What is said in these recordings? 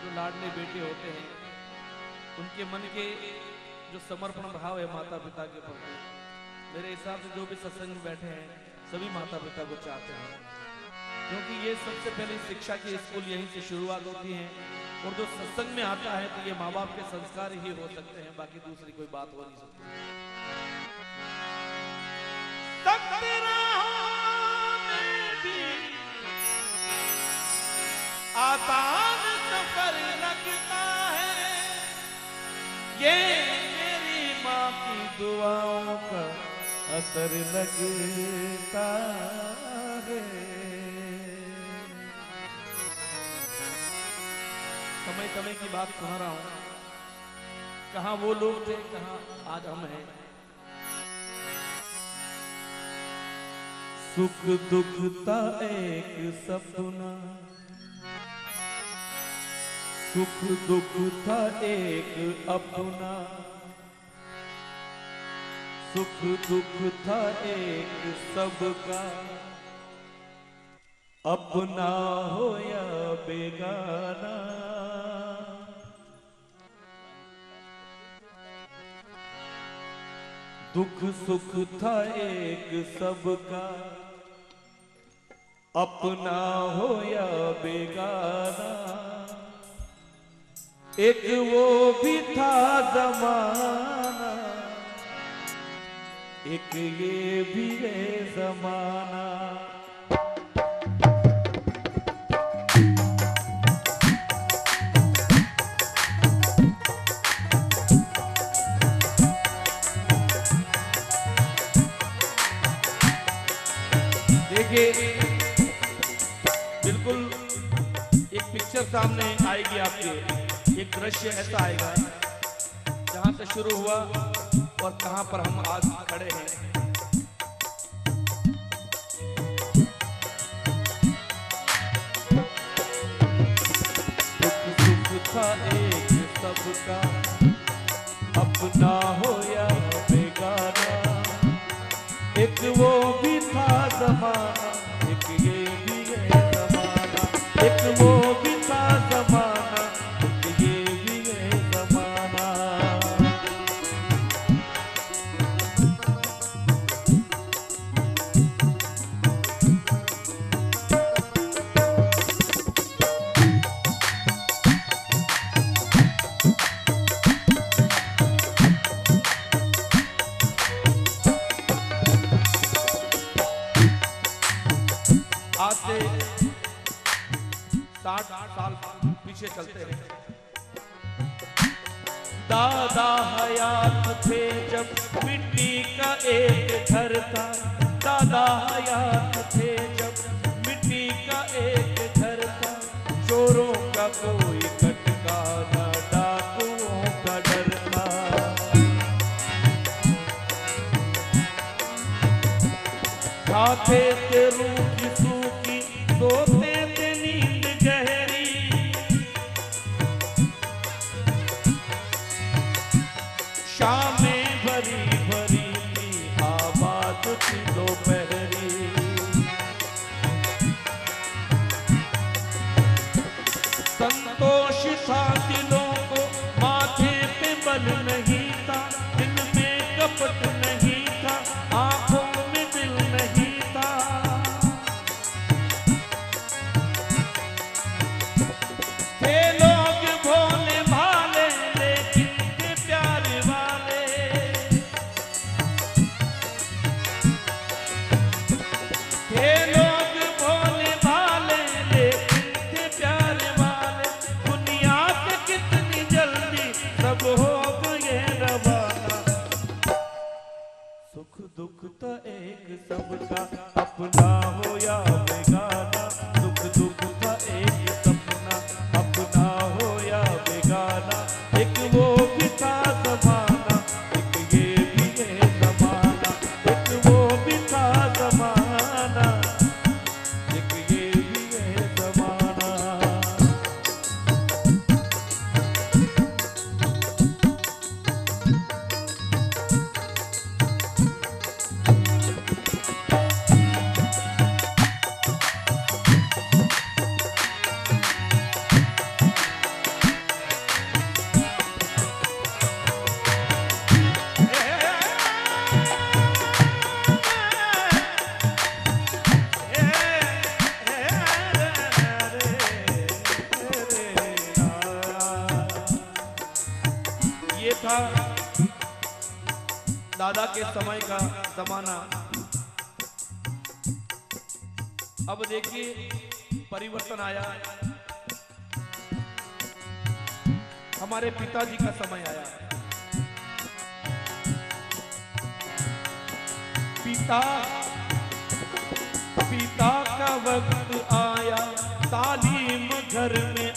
जो लाडले बेटे होते हैं, उनके मन के जो समर्पण भाव है माता पिता के प्रति, मेरे हिसाब से जो भी सत्संग बैठे हैं, सभी माता पिता को चाहते हैं। क्योंकि ये सबसे पहले शिक्षा की स्कूल यहीं से शुरुआत होती है, और जो सत्संग में आता है तो ये माँ बाप के संस्कार ही हो सकते हैं, बाकी दूसरी कोई बात हो नहीं सकती। आसान असर लगता है। समय समय की बात सुना रहा हूँ। कहा वो लोग थे, कहा आज हम हैं। सुख दुख था एक सपना। सुख दुख था एक अपना। सुख दुख था एक सबका। अपना हो या बेगाना। दुख सुख था एक सबका। अपना हो या बेगाना। एक वो भी था जमाना। एक ये भी है जमाना। देखिए, बिल्कुल एक पिक्चर सामने आएगी आपके। एक दृश्य ऐसा आएगा, जहाँ से शुरू हुआ और कहाँ पर हम आज खड़े हैं? था अपना हो या बेगाना। एक वो पीछे चलते हैं। दादा हयात थे जब मिट्टी का एक घर था। दादा हयात दादा के समय का जमाना। अब देखिए, परिवर्तन आया। हमारे पिताजी का समय आया। पिता पिता का वक्त आया। तालीम घर में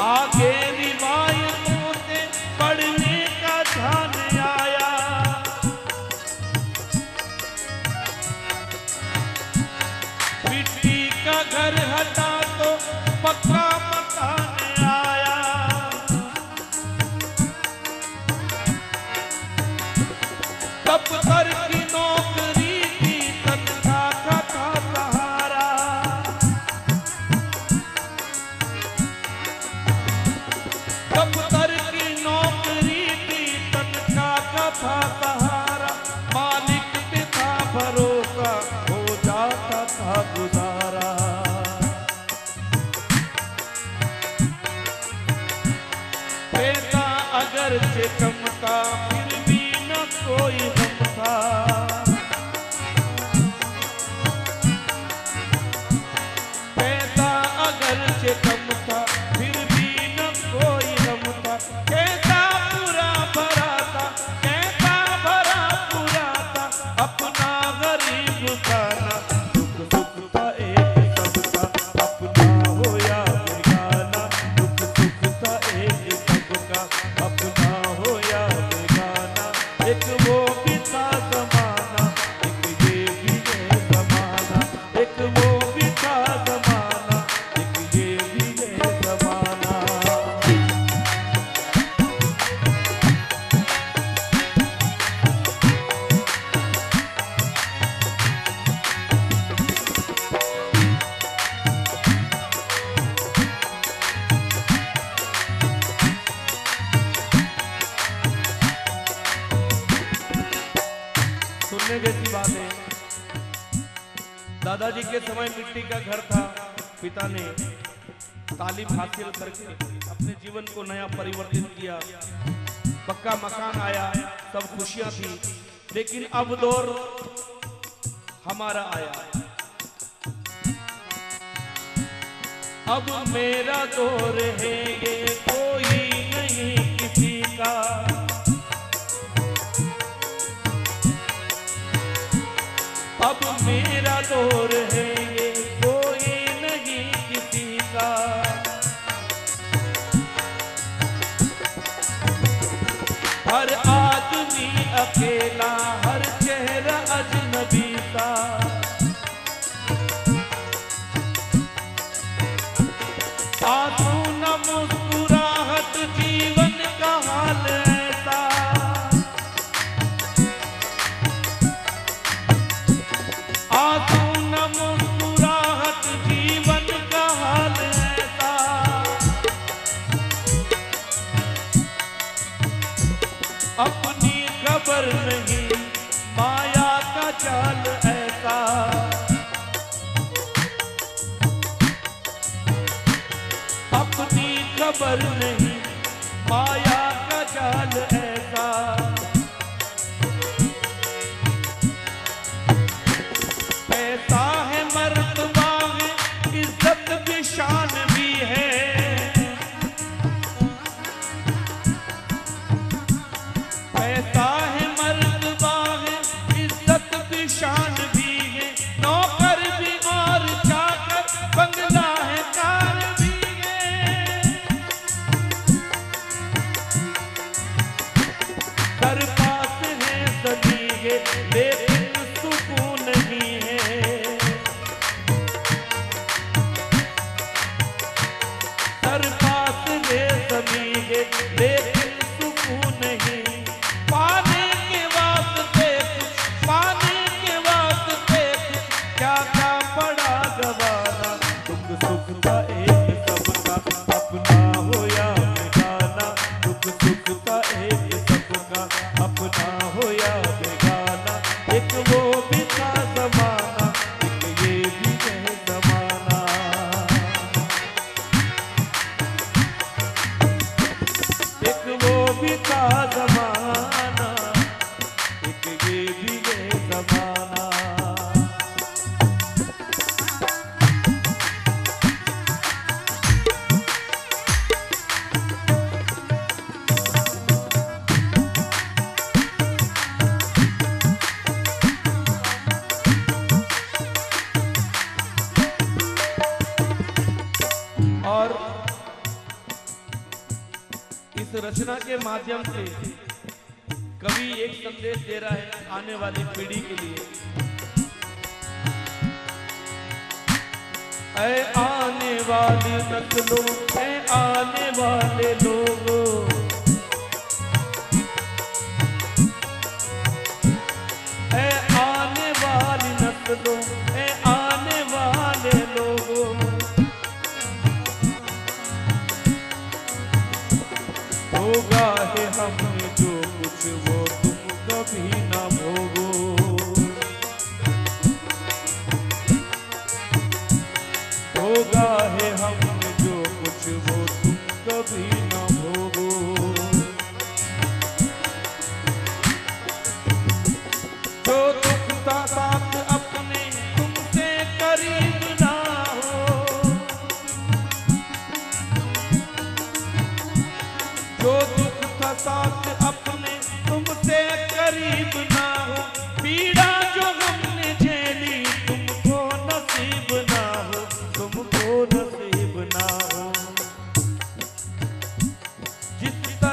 Ok. सोचने जैसी बात। है दादाजी के समय मिट्टी का घर था, पिता ने तालीम हासिल करके अपने जीवन को नया परिवर्तित किया। पक्का मकान आया, सब खुशियाँ थी, लेकिन अब दौर हमारा आया। अब मेरा दौर है ये मेरा दौर है ख्याल ऐसा। अपनी खबर नहीं देख इस रचना के माध्यम से कवि एक संदेश दे रहा है आने वाली पीढ़ी के लिए। ऐ आने वाली नस्लों ऐ आने वाले लोग। ऐ आने वाली नस्लों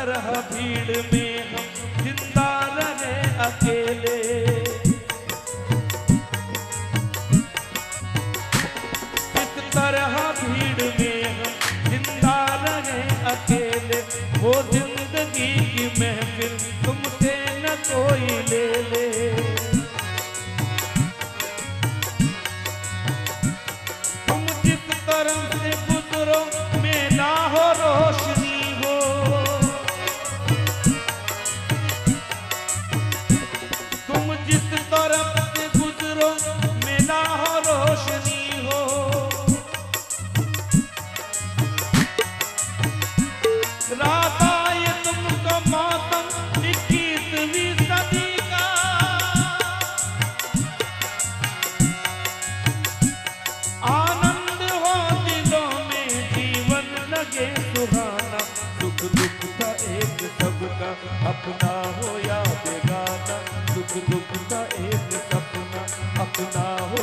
तरह भीड़ में हम ज़िंदा रहे अकेले। अपना अपना हो या बेगाना दुख दुख का एक सपना अपना हो